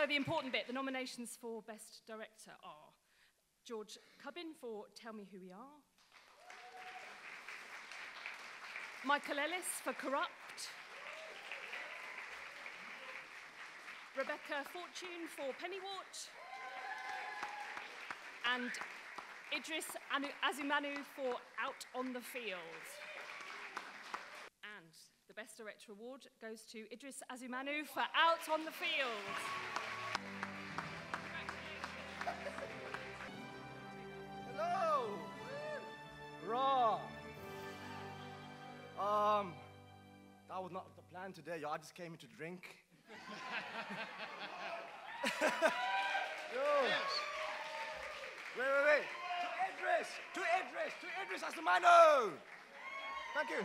so the important bit, the nominations for Best Director are George Cubbin for Tell Me Who We Are, Michael Ellis for Corrupt, Rebecca Fortune for Pennywort, and Idriss Anu- Assoumanou for Out on the Field. And the Best Director Award goes to Idriss Assoumanou for Out on the Field. That was not the plan today, yo. I just came here to drink. yo! Wait, wait, wait! To Idriss! To Idriss! To Idriss Assoumanou! Thank you.